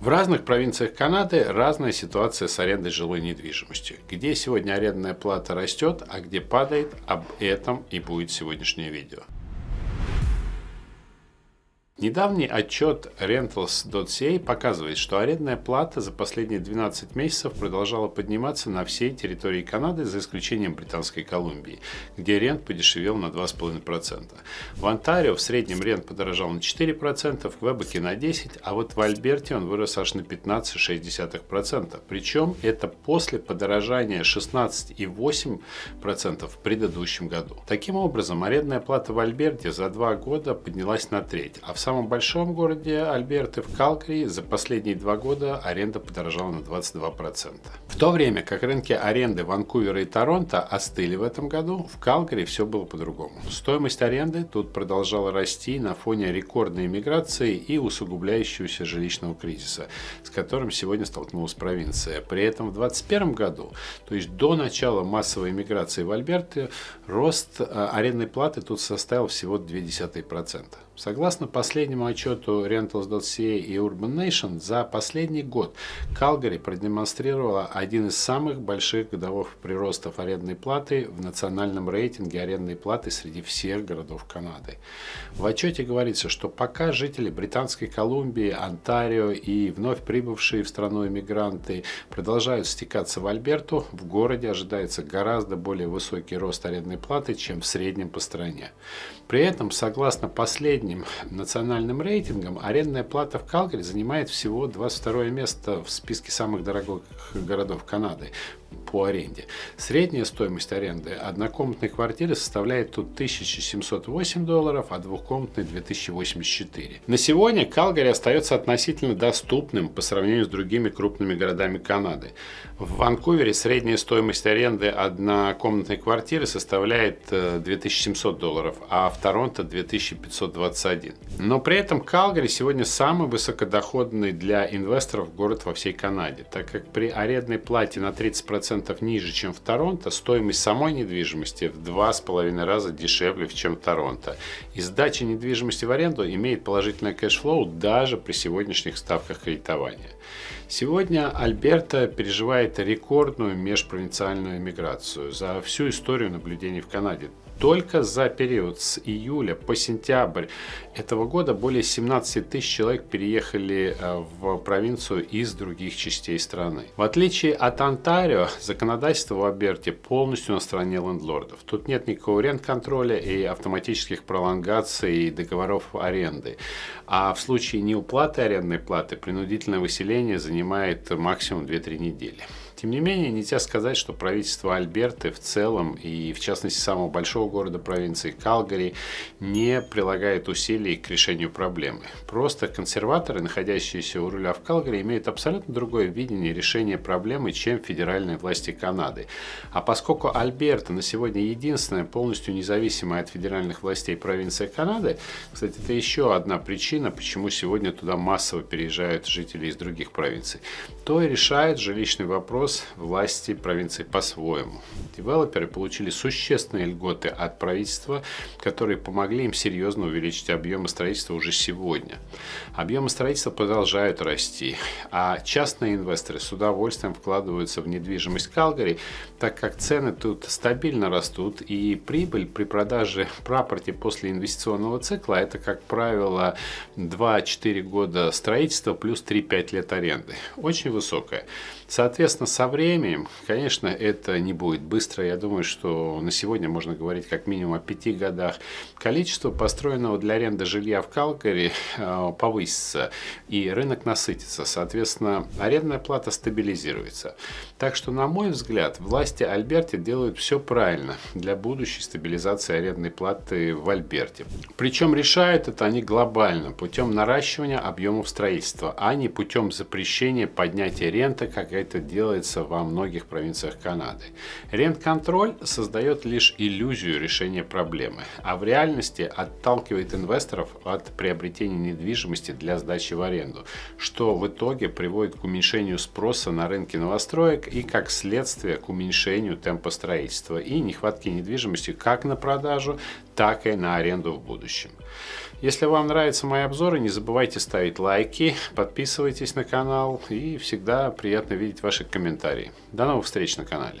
В разных провинциях Канады разная ситуация с арендой жилой недвижимости. Где сегодня арендная плата растет, а где падает, об этом и будет сегодняшнее видео. Недавний отчет Rentals.ca показывает, что арендная плата за последние 12 месяцев продолжала подниматься на всей территории Канады, за исключением Британской Колумбии, где рент подешевел на 2,5%. В Онтарио в среднем рент подорожал на 4%, в Квебеке на 10%, а вот в Альберте он вырос аж на 15,6%. Причем это после подорожания 16,8% в предыдущем году. Таким образом, арендная плата в Альберте за два года поднялась на треть, а в самом большом городе Альберты, в Калкари, за последние два года аренда подорожала на 22%. В то время как рынки аренды Ванкувера и Торонто остыли в этом году, в Калгари все было по-другому. Стоимость аренды тут продолжала расти на фоне рекордной миграции и усугубляющегося жилищного кризиса, с которым сегодня столкнулась провинция. При этом в 2021 году, то есть до начала массовой миграции в Альберте, рост э, арендной платы тут составил всего 0,2%. Согласно последнему отчету Rentals.ca и Urban Nation, за последний год Калгари продемонстрировала один из самых больших годовых приростов арендной платы в национальном рейтинге арендной платы среди всех городов Канады. В отчете говорится, что пока жители Британской Колумбии, Онтарио и вновь прибывшие в страну иммигранты продолжают стекаться в Альберту, в городе ожидается гораздо более высокий рост арендной платы, чем в среднем по стране. При этом, согласно последним средним национальным рейтингом арендная плата в Калгари занимает всего 22 место в списке самых дорогих городов Канады по аренде. Средняя стоимость аренды однокомнатной квартиры составляет тут 1708 долларов, а двухкомнатной 2084. На сегодня Калгари остается относительно доступным по сравнению с другими крупными городами Канады. В Ванкувере средняя стоимость аренды однокомнатной квартиры составляет 2700 э, долларов, а в Торонто 2521. Но при этом Калгари сегодня самый высокодоходный для инвесторов город во всей Канаде, так как при арендной плате на 30% 10% ниже, чем в Торонто, стоимость самой недвижимости в 2,5 раза дешевле, чем в Торонто. И сдача недвижимости в аренду имеет положительный cash flow даже при сегодняшних ставках кредитования. Сегодня Альберта переживает рекордную межпровинциальную миграцию за всю историю наблюдений в Канаде. Только за период с июля по сентябрь этого года более 17 тысяч человек переехали э, в провинцию из других частей страны. В отличие от Онтарио, законодательство в Альберте полностью на стороне лендлордов. Тут нет никакого рент-контроля и автоматических пролонгаций договоров аренды. А в случае неуплаты арендной платы принудительное выселение занимает максимум 2-3 недели. Тем не менее, нельзя сказать, что правительство Альберты в целом, и в частности самого большого города провинции Калгари, не прилагает усилий к решению проблемы. Просто консерваторы, находящиеся у руля в Калгари, имеют абсолютно другое видение решения проблемы, чем федеральные власти Канады. А поскольку Альберта на сегодня единственная полностью независимая от федеральных властей провинция Канады, кстати, это еще одна причина, почему сегодня туда массово переезжают жители из других провинций, то и решает жилищный вопрос вопрос власти провинции по-своему. Девелоперы получили существенные льготы от правительства, которые помогли им серьезно увеличить объемы строительства уже сегодня. Объемы строительства продолжают расти, а частные инвесторы с удовольствием вкладываются в недвижимость Калгари, так как цены тут стабильно растут, и прибыль при продаже прапорти после инвестиционного цикла – это, как правило, 2-4 года строительства плюс 3-5 лет аренды. Очень высокая. Соответственно, со временем, конечно, это не будет быстро. Я думаю, что на сегодня можно говорить как минимум о пяти годах. Количество построенного для аренды жилья в Калгари э, повысится, и рынок насытится. Соответственно, арендная плата стабилизируется. Так что, на мой взгляд, власти Альберти делают все правильно для будущей стабилизации арендной платы в Альберте. Причем решают это они глобально, путем наращивания объемов строительства, а не путем запрещения поднятия ренты, как это делается во многих провинциях Канады. Рент-контроль создает лишь иллюзию решения проблемы, а в реальности отталкивает инвесторов от приобретения недвижимости для сдачи в аренду, что в итоге приводит к уменьшению спроса на рынке новостроек и как следствие к уменьшению темпа строительства и нехватки недвижимости как на продажу, так и на аренду в будущем. Если вам нравятся мои обзоры, не забывайте ставить лайки, подписывайтесь на канал и всегда приятно видеть ваши комментарии. До новых встреч на канале.